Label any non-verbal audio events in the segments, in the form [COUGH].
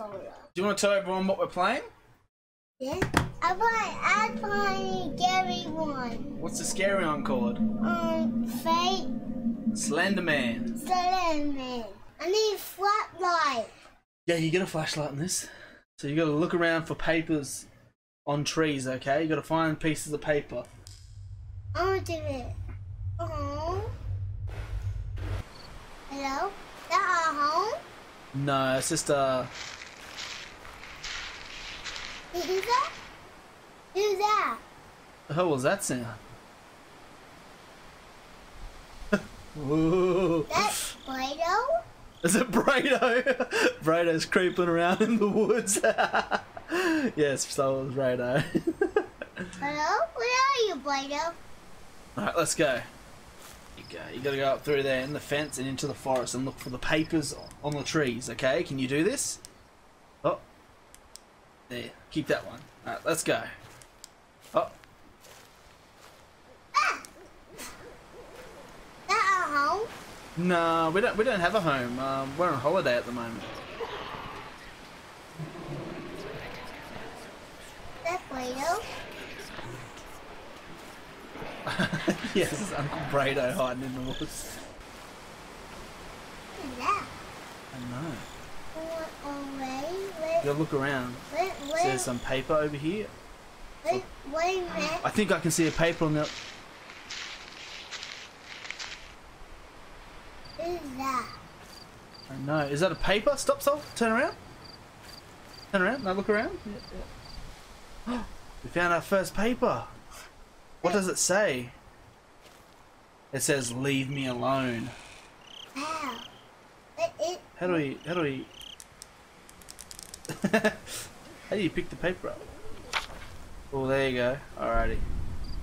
soda. Do you want to tell everyone what we're playing? Yeah. I buy I buy Gary one. What's the scary one called? Um, fate, Slenderman. Slenderman. I need a flashlight. Yeah, you get a flashlight in this. So you got to look around for papers on trees, okay? You got to find pieces of paper. I want to do it. Oh. Hello? That our home? No, it's just uh Who's that? Who's that? the hell was that sound? Whoa. That's Play-Doh? Is it Brado? [LAUGHS] Brado's creeping around in the woods. [LAUGHS] yes, so was Brado. [LAUGHS] Hello? Where are you, Play-Doh? Alright, let's go. You go. You gotta go up through there in the fence and into the forest and look for the papers on the trees, okay? Can you do this? There. Keep that one. Alright, let's go. Oh. That our home? No, we don't we don't have a home. Um, we're on holiday at the moment. That Play-Doh? [LAUGHS] yes, it's Uncle Brado hiding in the woods. Who's that? I know. What, oh, wait, You wait, gotta look around. wait, So wait, there's some paper over here. wait, wait a. I think I can see a paper on the. Who's that? I know. Is that a paper? Stop, stop. Turn around. Turn around. Now look around. [GASPS] we found our first paper. What does it say? It says, "Leave me alone." Wow. It, How do we? How do we? [LAUGHS] how do you pick the paper up? Oh, there you go. Alrighty.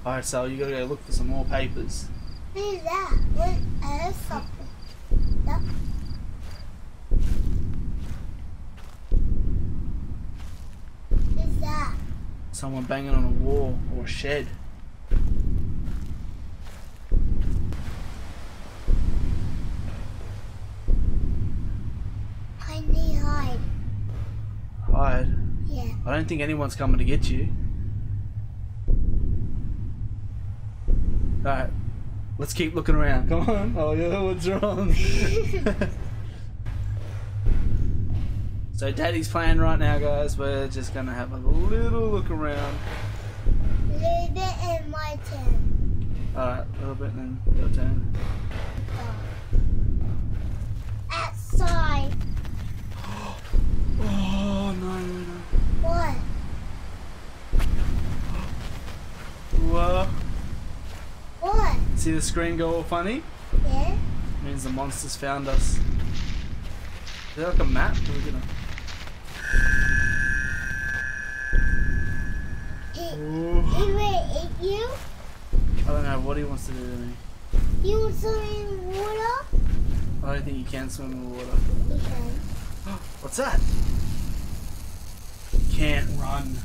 Alright, so you gotta go look for some more papers. who's that? What, uh, something. Who's that? Someone banging on a wall or a shed. I need hide. Yeah. I don't think anyone's coming to get you. Alright. Let's keep looking around. Come on. Oh yeah, what's wrong? [LAUGHS] so daddy's playing right now guys. We're just gonna have a little look around. Leave it in my tent. Alright, a little bit and then your turn. Outside. [GASPS] Oh. No no no. What? Whoa. What? See the screen go all funny? Yeah? means the monsters found us. Is there like a map? Are we gonna... He, Ooh. will eat you? I don't know what he wants to do to me. You want some in water? I don't think you can swim in the water. You can. [GASPS] What's that? Can't run.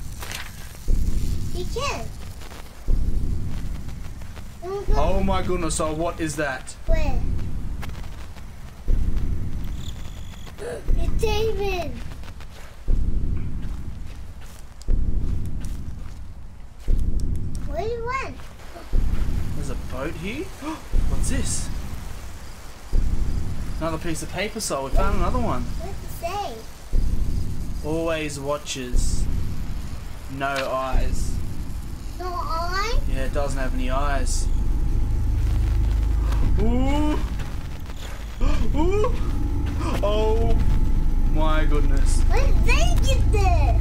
You can. Oh my goodness, so what is that? Where? It's David. Where you went? There's a boat here? [GASPS] What's this? Another piece of paper, so we found another one. What's it say? Always watches. No eyes. No eye? Yeah, it doesn't have any eyes. Ooh! [GASPS] Ooh! Oh my goodness. Where did they get there?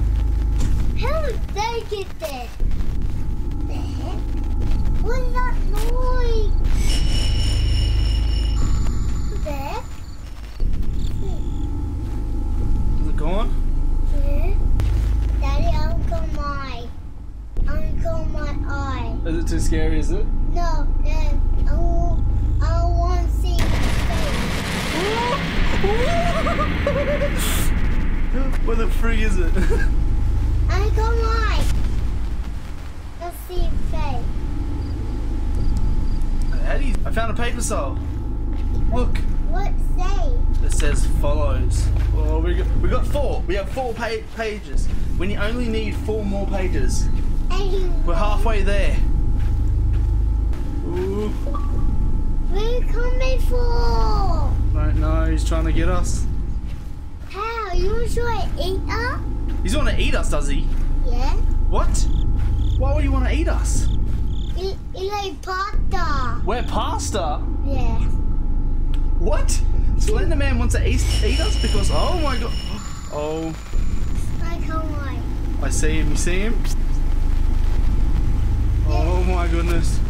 How did they get there? The heck? What's that noise? There? Is it gone? Yeah. Daddy, Uncle my. Uncle my eye. Is it too scary, is it? No, Dad. I want, I want to see his face. Where the [LAUGHS] frig is it? Uncle my. Let's see his face. How do you... I found a paper Seoul. Look. What say? It says follows. Oh, we got, we got four. We have four pa- pages. When you only need four more pages. Anyway, We're halfway there. Ooh, Where you coming for? don't know. He's trying to get us. How? You to eat up? He's want to eat us, does he? Yeah. What? Why would he want to eat us? It like pasta. We're pasta. Yeah. What? Slender Man wants to eat, eat us because oh my god. Oh, I. Oh I see him. You see him? Oh my goodness.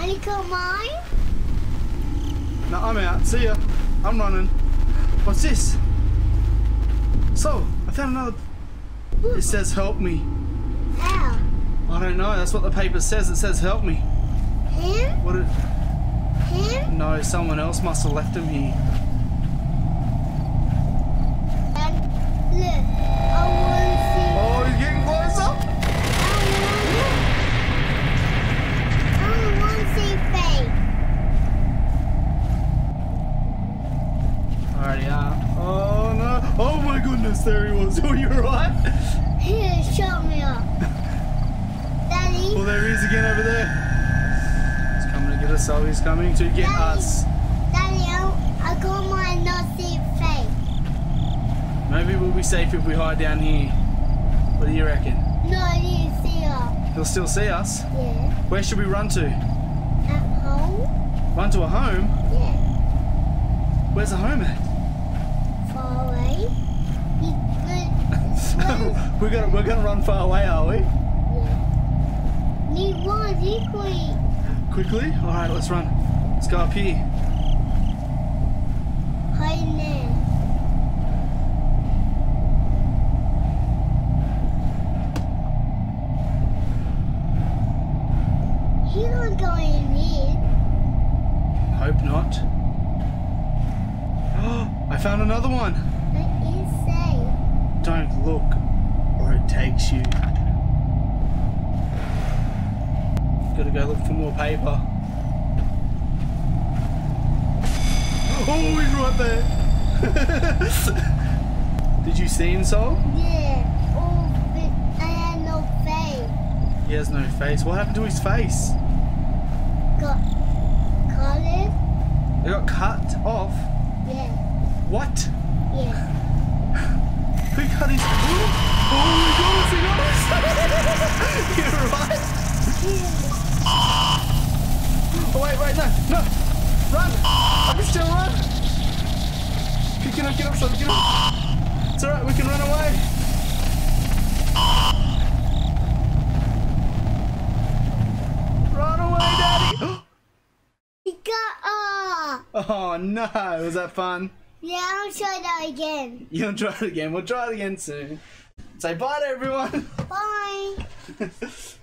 I got mine. No, I'm out. See ya. I'm running. What's this? So, I found another. It says help me. How? I don't know. That's what the paper says. It says help me. Him? What? It, Him? no, someone else must have left him here. And look, my goodness, there he was. Oh, you're right. Here, show me up. Daddy, Well, there he is again over there. He's coming to get us. Oh, he's coming to get us. Daddy, I, I got my not see face. Maybe we'll be safe if we hide down here. What do you reckon? No, I didn't see her. He'll still see us. Yeah. Where should we run to? At home? Run to a home? Yeah. Where's the home at? Far away? He good. We're gonna we're gonna run far away, are we? yeah. Need one equally. Quickly? Alright, let's run. Let's go up here there. He not going in. Hope not. Oh, I found another one. What is say? Don't look, or it takes you. Gotta go look for more paper. Oh, he's right there. [LAUGHS] Did you see him, Seoul? Yeah. Oh, I had no face. He has no face. What happened to his face? Got colored? It got cut off. Yeah. What? Yeah. [LAUGHS] Who cut his? Oh my got us! You're right. Oh wait, wait, no, no! Run! I can still run! Get up, get up, son, get up! It's alright, we can run away! Run away, Daddy! [GASPS] [GASPS] He got ah. Oh no, was that fun? Yeah, I'll try that again. [LAUGHS] You to try it again? We'll try it again soon. Say bye to everyone! Bye. [LAUGHS]